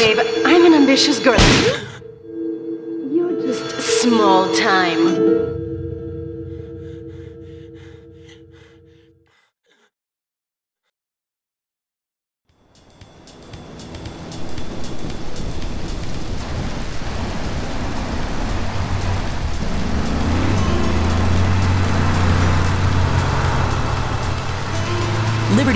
babe. I'm an ambitious girl. You're just small time.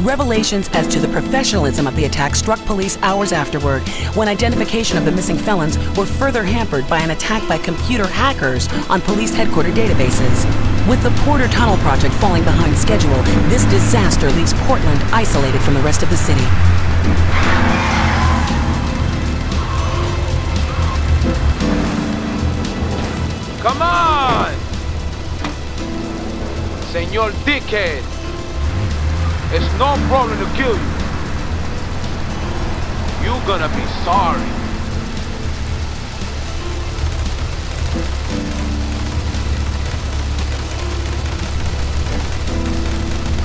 Revelations as to the professionalism of the attack struck police hours afterward, when identification of the missing felons were further hampered by an attack by computer hackers on police headquarters databases. With the Porter Tunnel project falling behind schedule, this disaster leaves Portland isolated from the rest of the city. Come on! Senor Dickhead! It's no problem to kill you. You're gonna be sorry.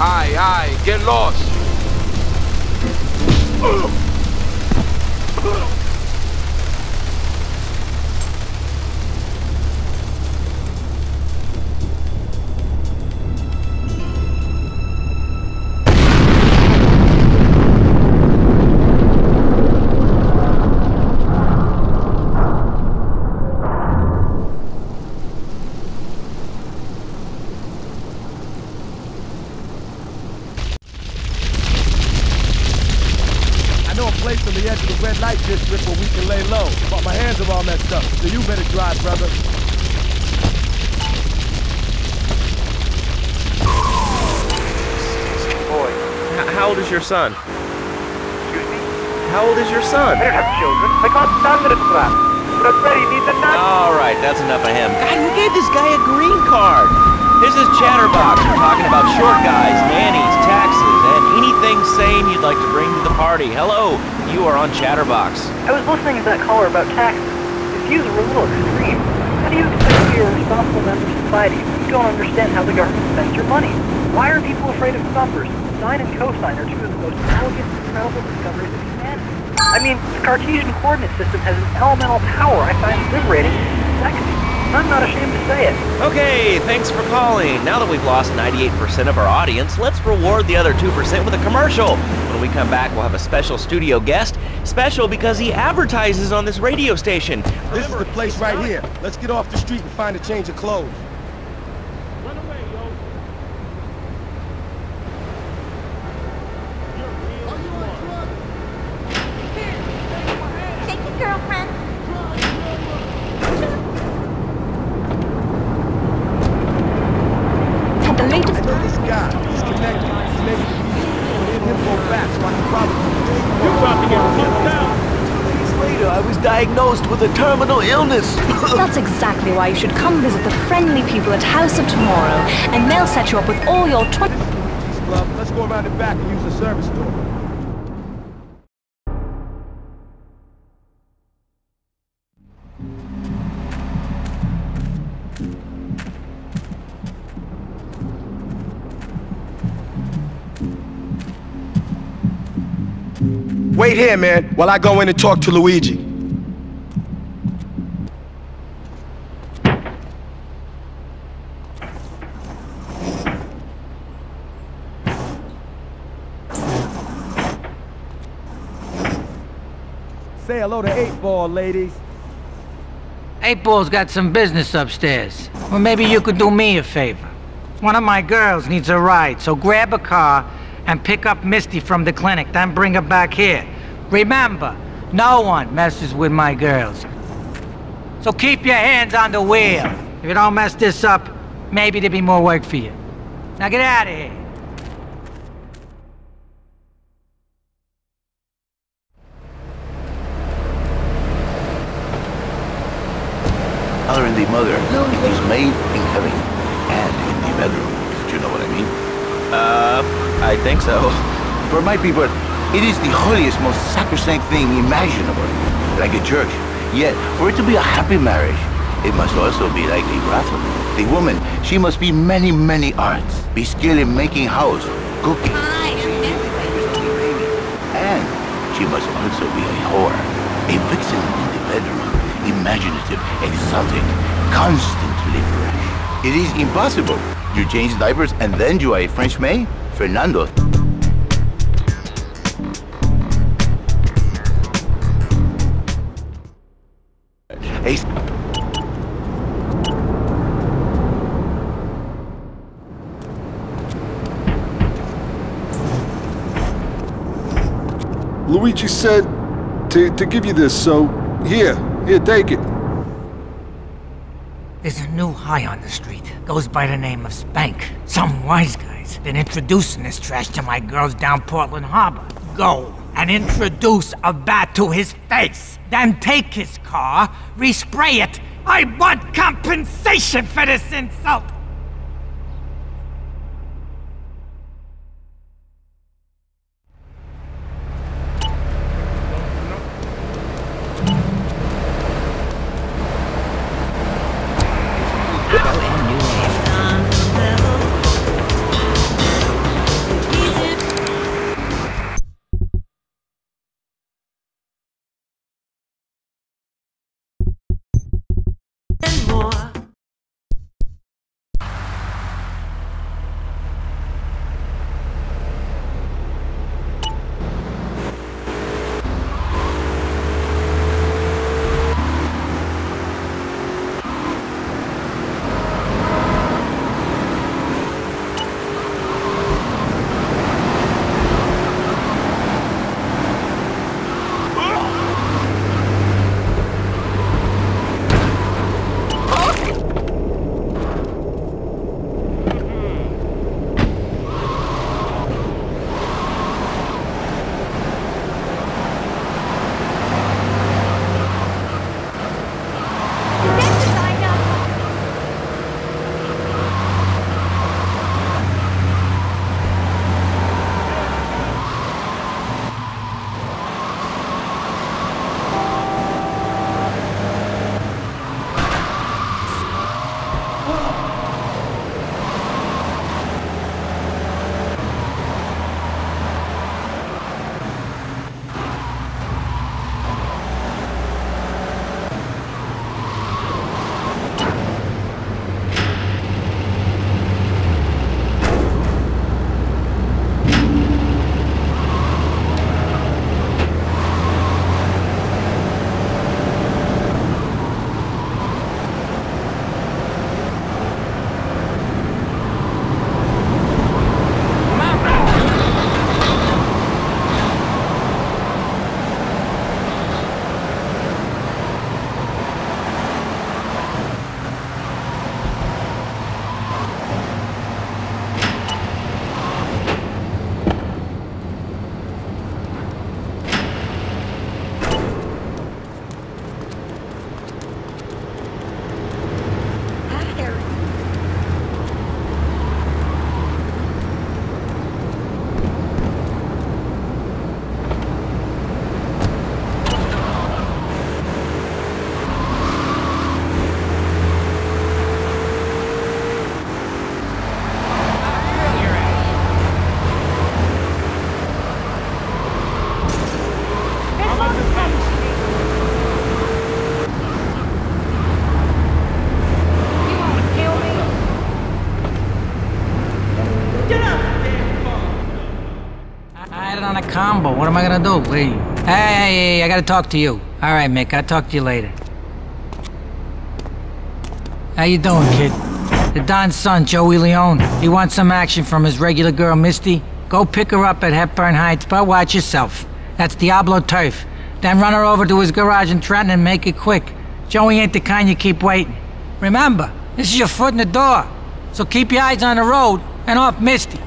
Aye, aye, get lost. Place on the edge of the red light district where we can lay low, but my hands are all messed up, so you better drive, brother. Boy, H- how old is your son? excuse me? How old is your son? I don't have children. I can't stand it crap. But Freddy needs a nut. All right, that's enough of him. God, who gave this guy a green card? This is Chatterbox. We're talking about short guys, nannies, taxes, and anything sane you'd like to bring to the party. Hello, you are on Chatterbox. I was listening to that caller about taxes. His views were a little extreme. How do you expect to be a responsible member of society if you don't understand how the government spends your money? Why are people afraid of numbers? Sine and cosine are two of the most elegant, incredible discoveries of humanity. I mean, the Cartesian coordinate system has an elemental power I find liberating and sexy. I'm not ashamed to say it. Okay, thanks for calling. Now that we've lost 98% of our audience, let's reward the other 2% with a commercial. When we come back, we'll have a special studio guest. Special because he advertises on this radio station. This is the place right here. Let's get off the street and find a change of clothes. Take it, girlfriend. Had the latest I know this guy. He's connected. His name is Pete. Hit him go back, so I can probably... You're about to get pumped out. Days later, I was diagnosed with a terminal illness. That's exactly why you should come visit the friendly people at House of Tomorrow, and they'll set you up with all your 20... Club. Let's go around the back and use the service door. Wait here, man, while I go in and talk to Luigi. Say hello to 8 Ball, ladies. Eight Ball's got some business upstairs. Well, maybe you could do me a favor. One of my girls needs a ride, so grab a car and pick up Misty from the clinic, then bring her back here. Remember, no one messes with my girls. So keep your hands on the wheel. If you don't mess this up, maybe there'll be more work for you. Now get out of here. Father and the mother, it is made in heaven and in the bedroom, if you know what I mean. Uh, I think so. For my people, it is the holiest, most sacrosanct thing imaginable. Like a church. Yet, for it to be a happy marriage, it must also be like a brothel. The woman, she must be many, many arts. Be skilled in making house, cooking, and she must also be a whore. A vixen in the bedroom. Imaginative, exotic, constantly fresh. It is impossible. You change diapers and then you are a French maid? Fernando. A Luigi said to, to give you this, so here, here, take it. There's a new high on the street. Goes by the name of Spank. Some wise guys been introducing this trash to my girls down Portland Harbor. Go and introduce a bat to his face. Then take his car, respray it. I want compensation for this insult. It on a combo. What am I gonna do? Hey, hey, hey, I gotta talk to you. All right, Mick. I'll talk to you later. How you doing, kid? The Don's son, Joey Leone. He wants some action from his regular girl, Misty. Go pick her up at Hepburn Heights, but watch yourself. That's Diablo Turf. Then run her over to his garage in Trenton and make it quick. Joey ain't the kind you keep waiting. Remember, this is your foot in the door. So keep your eyes on the road and off Misty.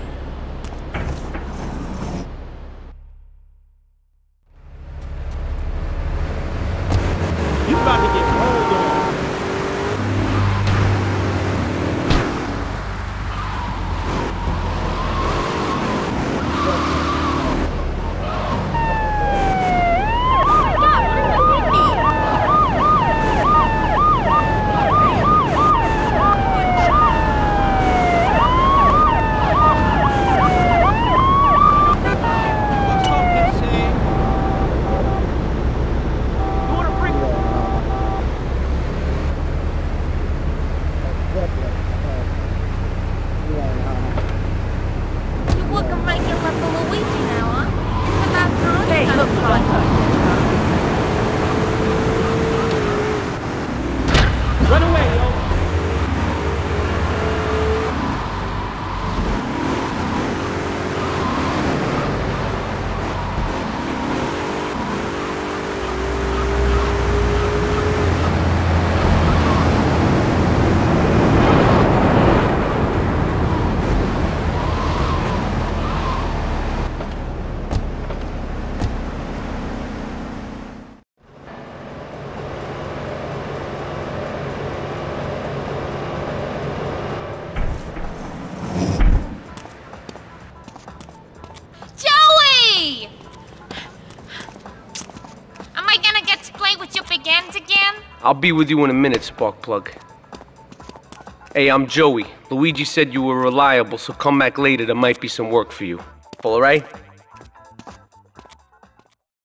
I'll be with you in a minute, Sparkplug. Hey, I'm Joey. Luigi said you were reliable, so come back later. There might be some work for you. All right?